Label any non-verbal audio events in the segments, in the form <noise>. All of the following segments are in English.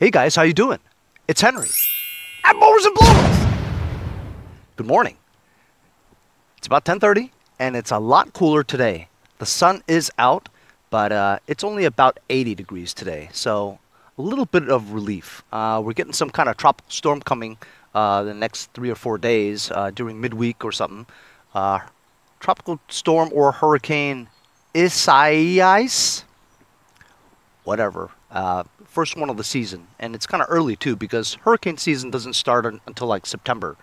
Hey guys, how you doing? It's Henry at Mowers and Blowers. Good morning. It's about 10:30, and it's a lot cooler today. The sun is out, but uh, it's only about 80 degrees today, so a little bit of relief. Uh, we're getting some kind of tropical storm coming uh, the next three or four days uh, during midweek or something. Uh, tropical storm or hurricane Isaias, whatever. First one of the season, and it's kind of early too because hurricane season doesn't start un- until like September,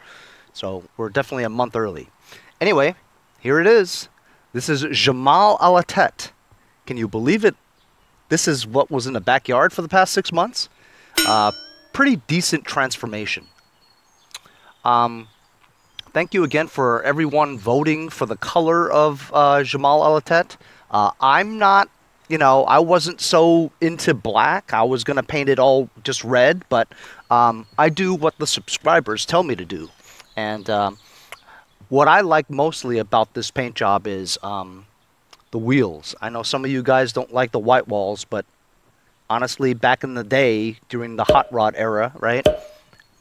so we're definitely a month early. Anyway, here it is. This is Jamal Alatet. Can you believe it? This is what was in the backyard for the past six months. Uh, pretty decent transformation. Um, thank you again for everyone voting for the color of uh, Jamal Alatet. Uh, I'm not, you know, I wasn't so into black. I was going to paint it all just red, but um, I do what the subscribers tell me to do. And um, what I like mostly about this paint job is um, the wheels. I know some of you guys don't like the white walls, but honestly, back in the day, during the hot rod era, right?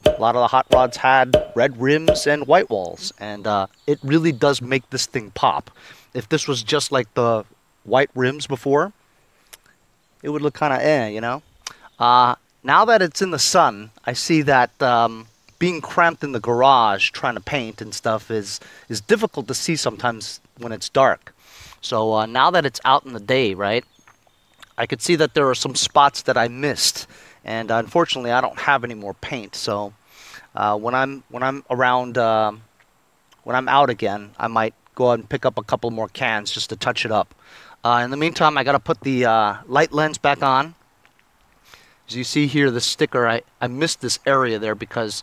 A lot of the hot rods had red rims and white walls, and uh, it really does make this thing pop. If this was just like the white rims before, it would look kind of eh, you know? Uh, now that it's in the sun, I see that um, being cramped in the garage trying to paint and stuff is, is difficult to see sometimes when it's dark. So uh, now that it's out in the day, right, I could see that there are some spots that I missed. And unfortunately, I don't have any more paint. So uh, when I'm when I'm around, uh, when I'm out again, I might go out and pick up a couple more cans just to touch it up. Uh, in the meantime, I got to put the uh, light lens back on. As you see here, the sticker, I, I missed this area there because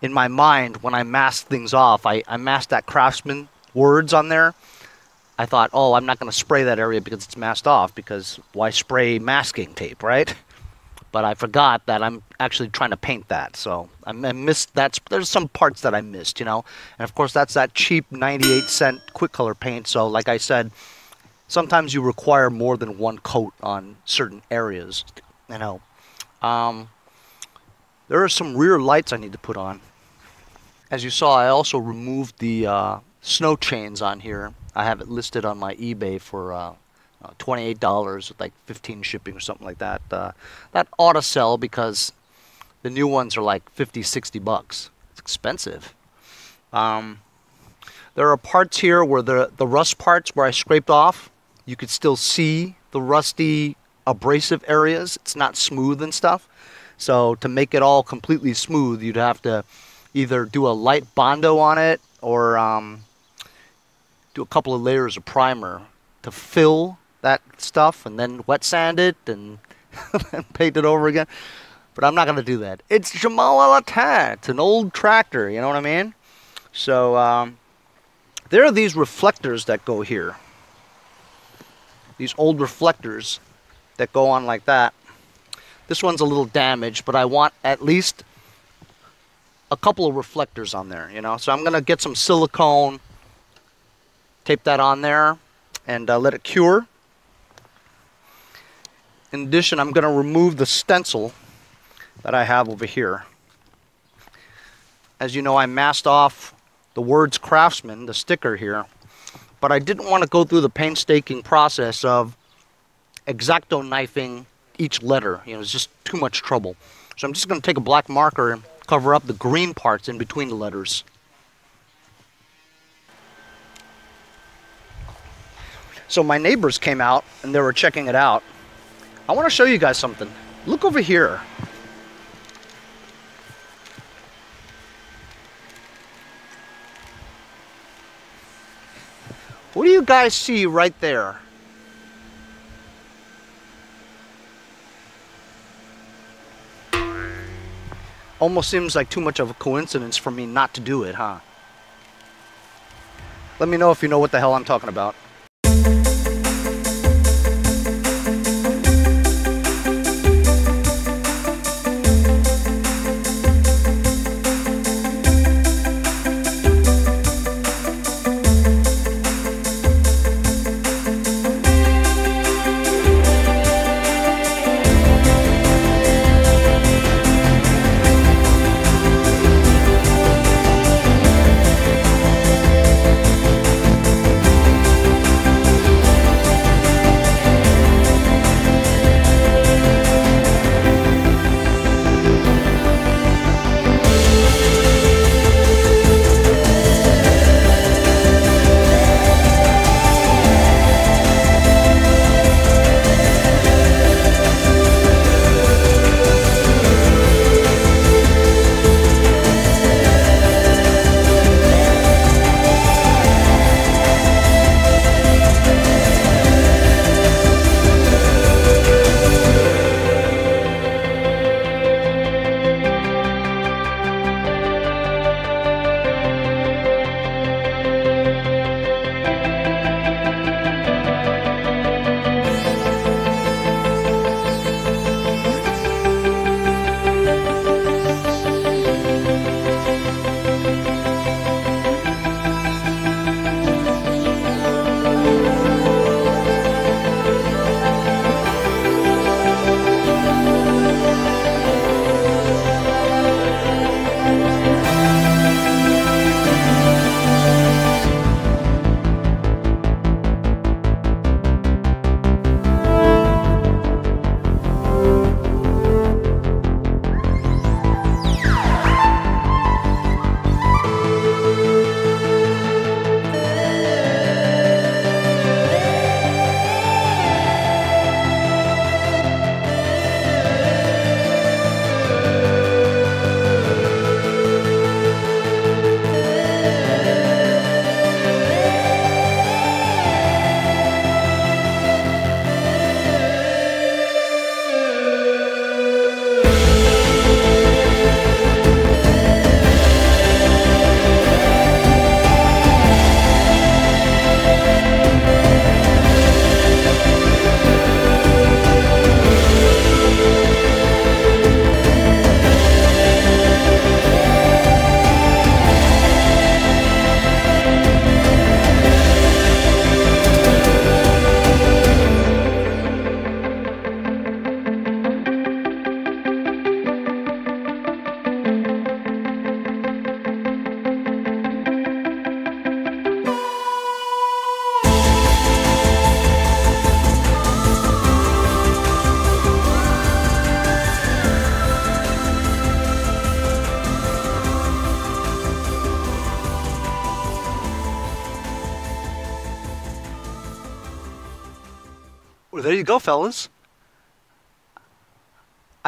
in my mind, when I masked things off, I, I masked that Craftsman words on there. I thought, oh, I'm not going to spray that area because it's masked off because why spray masking tape, right? But I forgot that I'm actually trying to paint that. So I, I missed that. There's some parts that I missed, you know. And of course, that's that cheap 98 cent quick color paint. So like I said, sometimes you require more than one coat on certain areas, you know. Um, there are some rear lights I need to put on. As you saw, I also removed the uh, snow chains on here. I have it listed on my eBay for uh, uh, $28 with like 15 shipping or something like that. Uh, that ought to sell because the new ones are like 50, 60 bucks. It's expensive. Um, there are parts here where the, the rust parts where I scraped off, you could still see the rusty abrasive areas. It's not smooth and stuff. So to make it all completely smooth, you'd have to either do a light Bondo on it or um, do a couple of layers of primer to fill that stuff and then wet sand it and <laughs> paint it over again. But I'm not going to do that. It's Jamal Alatat. It's an old tractor, you know what I mean? So um, there are these reflectors that go here. These old reflectors that go on like that. This one's a little damaged, but I want at least a couple of reflectors on there, you know? So I'm going to get some silicone, tape that on there, and uh, let it cure. In addition, I'm going to remove the stencil that I have over here. As you know, I masked off the words Craftsman, the sticker here, but I didn't want to go through the painstaking process of exacto knifing each letter. You know, it's just too much trouble. So I'm just going to take a black marker and cover up the green parts in between the letters. So my neighbors came out and they were checking it out. I want to show you guys something. Look over here. What do you guys see right there? Almost seems like too much of a coincidence for me not to do it, huh? Let me know if you know what the hell I'm talking about.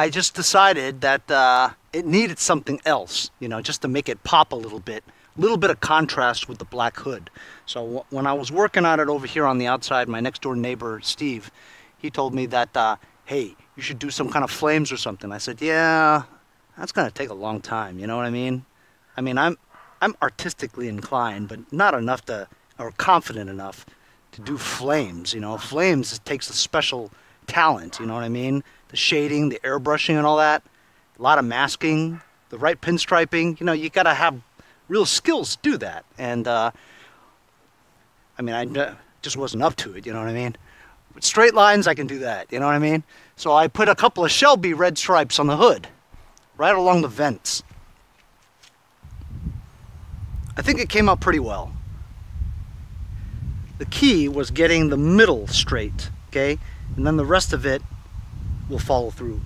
I just decided that uh, it needed something else, you know, just to make it pop a little bit. A little bit of contrast with the black hood. So when I was working on it over here on the outside, my next door neighbor, Steve, he told me that, uh, hey, you should do some kind of flames or something. I said, yeah, that's going to take a long time, you know what I mean? I mean, I'm, I'm artistically inclined, but not enough to, or confident enough to do flames, you know? Flames takes a special talent, you know what I mean? The shading, the airbrushing and all that, a lot of masking, the right pinstriping, you know, you got to have real skills to do that. And, uh, I mean, I just wasn't up to it, you know what I mean? With straight lines, I can do that, you know what I mean? So I put a couple of Shelby red stripes on the hood, right along the vents. I think it came out pretty well. The key was getting the middle straight, okay? And then the rest of it will follow through.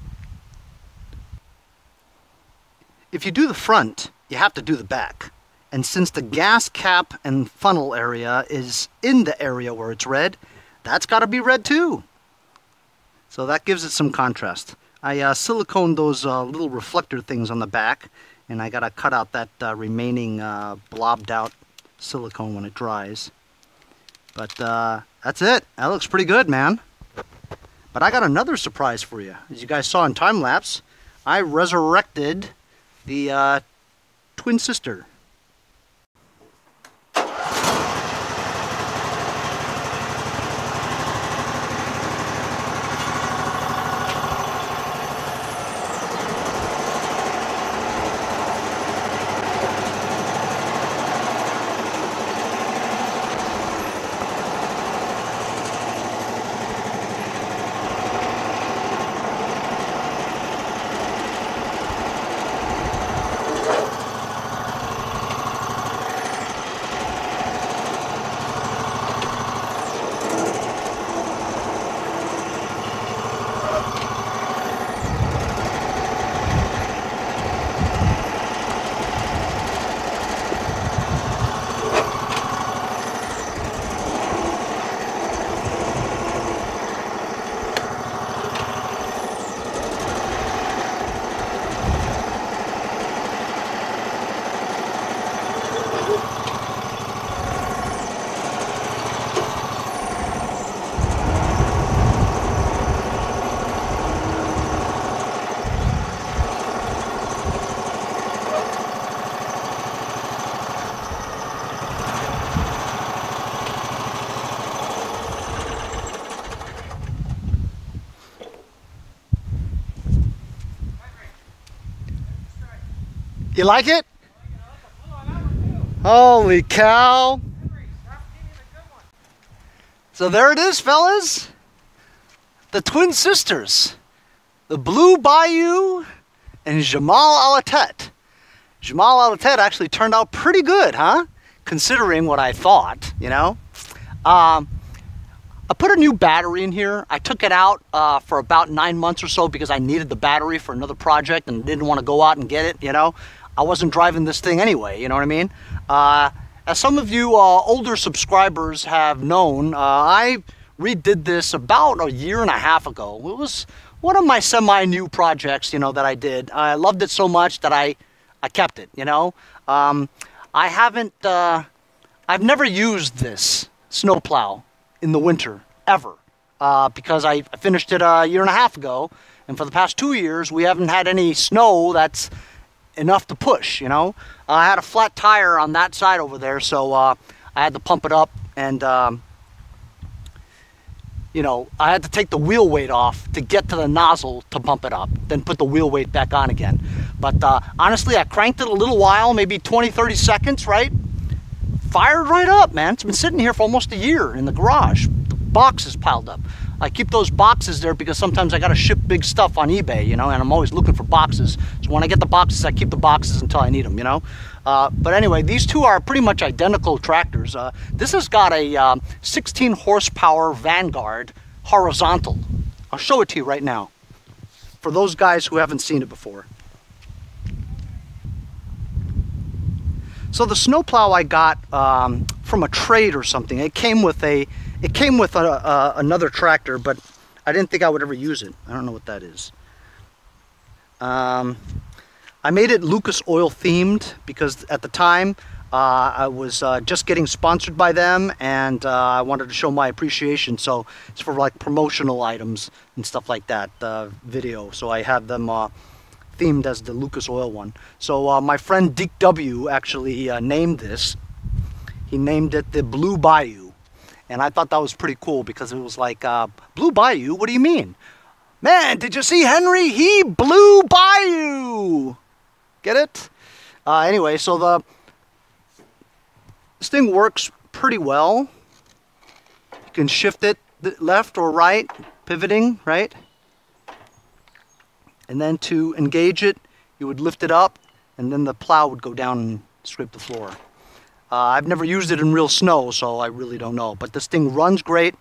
If you do the front, you have to do the back. And since the gas cap and funnel area is in the area where it's red, that's got to be red too. So that gives it some contrast. I uh, siliconed those uh, little reflector things on the back and I got to cut out that uh, remaining uh, blobbed out silicone when it dries. But uh, that's it. That looks pretty good, man. But I got another surprise for you. As you guys saw in time lapse, I resurrected the uh, twin sister. You like it? Holy cow. So there it is, fellas. The twin sisters. The Blue Bayou and Jamal Alatet. Jamal Alatet actually turned out pretty good, huh? Considering what I thought, you know? Um, I put a new battery in here. I took it out uh, for about nine months or so because I needed the battery for another project and didn't want to go out and get it, you know? I wasn't driving this thing anyway, you know what I mean? Uh, as some of you uh, older subscribers have known, uh, I redid this about a year and a half ago. It was one of my semi-new projects, you know, that I did. I loved it so much that I, I kept it, you know? Um, I haven't, uh, I've never used this snowplow in the winter, ever. Uh, because I finished it a year and a half ago, and for the past two years, we haven't had any snow that's enough to push, you know. Uh, I had a flat tire on that side over there, so uh, I had to pump it up and, um, you know, I had to take the wheel weight off to get to the nozzle to pump it up, then put the wheel weight back on again. But uh, honestly, I cranked it a little while, maybe 20, 30 seconds, right? Fired right up, man. It's been sitting here for almost a year in the garage. The box is piled up. I keep those boxes there because sometimes I got to ship big stuff on eBay, you know, and I'm always looking for boxes. So when I get the boxes, I keep the boxes until I need them, you know. Uh, but anyway, these two are pretty much identical tractors. Uh, this has got a um, 16 horsepower Vanguard horizontal. I'll show it to you right now for those guys who haven't seen it before. So the snowplow I got um, from a trade or something. It came with a, it came with a, a, another tractor, but I didn't think I would ever use it. I don't know what that is. Um, I made it Lucas Oil themed because at the time uh, I was uh, just getting sponsored by them and uh, I wanted to show my appreciation. So it's for like promotional items and stuff like that, the video. So I have them uh, themed as the Lucas Oil one. So uh, my friend Dick W actually uh, named this. He named it the Blue Bayou. And I thought that was pretty cool because it was like, uh, Blue Bayou? What do you mean? Man, did you see Henry? He blew Bayou! Get it? Uh, anyway, so the this thing works pretty well. You can shift it left or right, pivoting, right? And then to engage it, you would lift it up and then the plow would go down and scrape the floor. Uh, I've never used it in real snow, so I really don't know. But this thing runs great.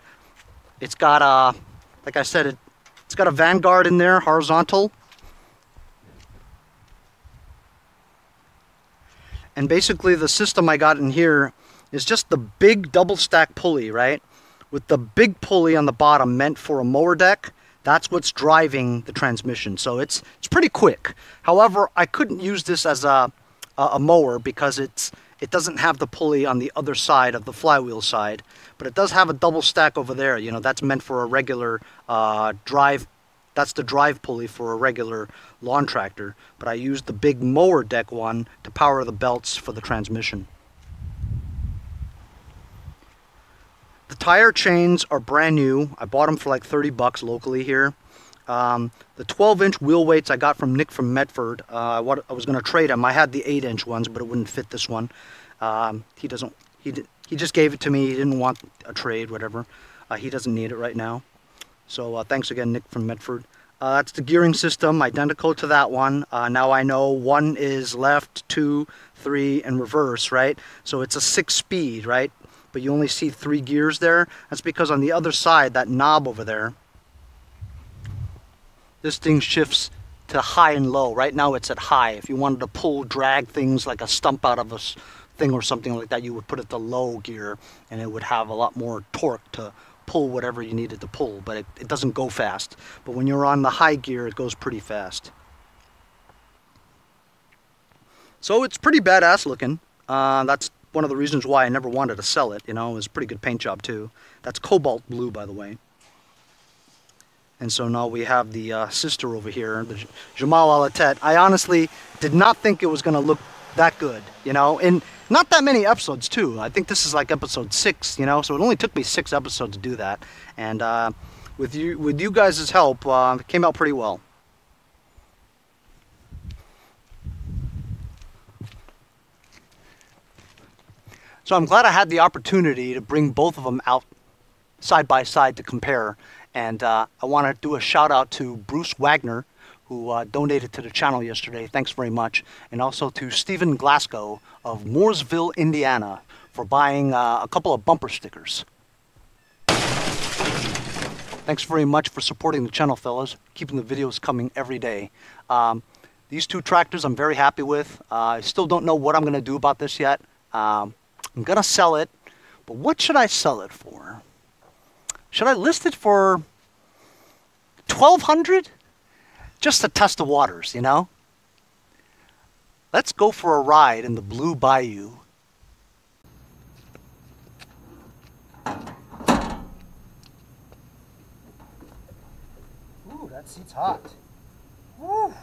It's got a, like I said, it, it's got a Vanguard in there, horizontal. And basically the system I got in here is just the big double stack pulley, right? With the big pulley on the bottom meant for a mower deck. That's what's driving the transmission. So it's it's pretty quick. However, I couldn't use this as a, a, a mower because it's it doesn't have the pulley on the other side of the flywheel side, but it does have a double stack over there. You know, that's meant for a regular uh, drive that's the drive pulley for a regular lawn tractor, but I used the big mower deck one to power the belts for the transmission. The tire chains are brand new. I bought them for like 30 bucks locally here. Um, the 12 inch wheel weights I got from Nick from Medford. Uh, what I was going to trade them. I had the 8 inch ones, but it wouldn't fit this one. Um, he doesn't. He he just gave it to me. He didn't want a trade, whatever. Uh, he doesn't need it right now. So uh, thanks again, Nick from Medford. Uh, that's the gearing system, identical to that one. Uh, now I know one is left, two, three, and reverse, right? So it's a six speed, right? But you only see three gears there. That's because on the other side, that knob over there, this thing shifts to high and low. Right now it's at high. If you wanted to pull, drag things like a stump out of a thing or something like that, you would put it to low gear and it would have a lot more torque to pull whatever you needed to pull, but it, it doesn't go fast. But when you're on the high gear, it goes pretty fast. So it's pretty badass looking. Uh, that's one of the reasons why I never wanted to sell it. You know, it was a pretty good paint job too. That's cobalt blue, by the way. And so now we have the uh, sister over here, the Jamal Alatet. I honestly did not think it was going to look that good, you know. And not that many episodes too. I think this is like episode six, you know. So it only took me six episodes to do that, and uh, with you with you guys' help, uh, it came out pretty well. So I'm glad I had the opportunity to bring both of them out side by side to compare. And uh, I want to do a shout out to Bruce Wagner, who uh, donated to the channel yesterday. Thanks very much. And also to Stephen Glasgow of Mooresville, Indiana, for buying uh, a couple of bumper stickers. Thanks very much for supporting the channel, fellas. Keeping the videos coming every day. Um, these two tractors I'm very happy with. Uh, I still don't know what I'm going to do about this yet. Um, I'm going to sell it. But what should I sell it for? Should I list it for 1200 just to test the waters, you know? Let's go for a ride in the Blue Bayou. Ooh, that seat's hot. Woo!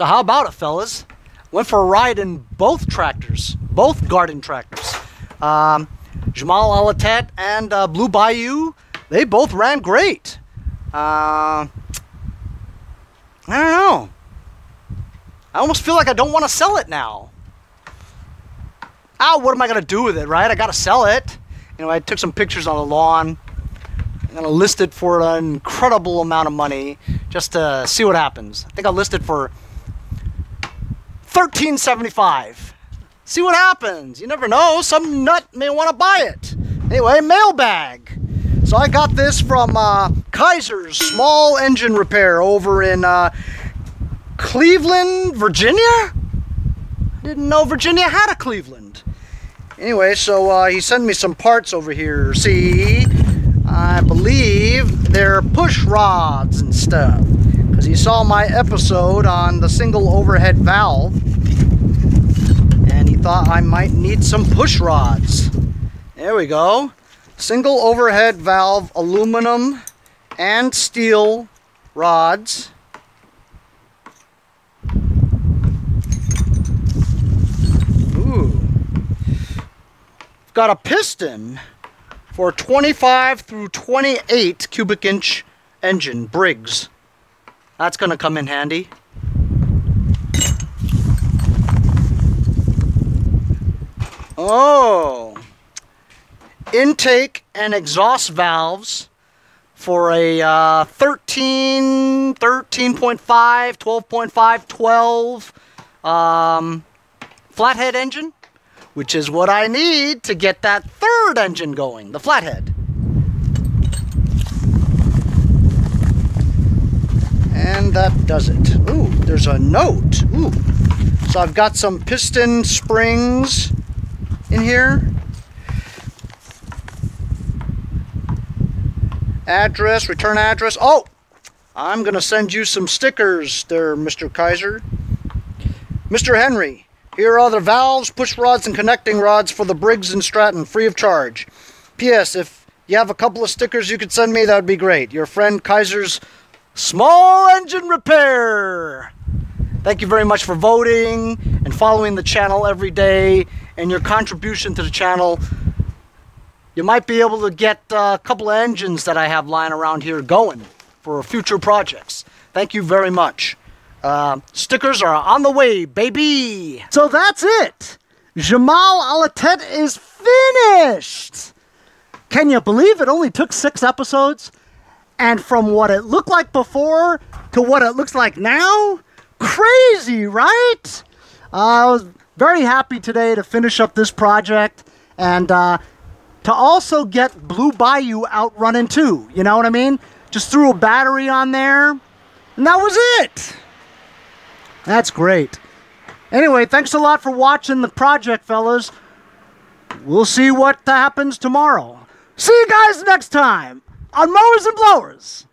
So how about it, fellas? Went for a ride in both tractors, both garden tractors. Um, Jamal Alatet and uh, Blue Bayou, they both ran great. Uh, I don't know. I almost feel like I don't want to sell it now. Ah, what am I going to do with it, right? I got to sell it. You know, I took some pictures on the lawn. I'm going to list it for an incredible amount of money just to see what happens. I think I'll list it for 1375 See what happens. You never know. Some nut may want to buy it. Anyway, mailbag. So I got this from uh, Kaiser's Small Engine Repair over in uh, Cleveland, Virginia? I didn't know Virginia had a Cleveland. Anyway, so uh, he sent me some parts over here. See, I believe they're push rods and stuff. Because he saw my episode on the single overhead valve. And he thought I might need some push rods. There we go. Single overhead valve aluminum and steel rods. Ooh. Got a piston for 25 through 28 cubic inch engine, Briggs. That's to come in handy. Oh, intake and exhaust valves for a uh, 13, 13.5, 12.5, 12 um, flathead engine which is what I need to get that third engine going, the flathead. And that does it. Ooh, there's a note. Ooh. So I've got some piston springs in here. Address, return address. Oh, I'm going to send you some stickers there, Mr. Kaiser. Mr. Henry, here are the valves, push rods, and connecting rods for the Briggs & Stratton, free of charge. P.S. If you have a couple of stickers you could send me, that would be great. Your friend Kaiser's Small Engine Repair. Thank you very much for voting and following the channel every day and your contribution to the channel. You might be able to get a couple of engines that I have lying around here going for future projects. Thank you very much. Uh, stickers are on the way, baby. So that's it. Jamal Alatet is finished. Can you believe it only took six episodes? And from what it looked like before to what it looks like now? Crazy, right? Uh, I was very happy today to finish up this project and uh, to also get Blue Bayou out running too. You know what I mean? Just threw a battery on there, and that was it. That's great. Anyway, thanks a lot for watching the project, fellas. We'll see what happens tomorrow. See you guys next time on Mowers and Blowers.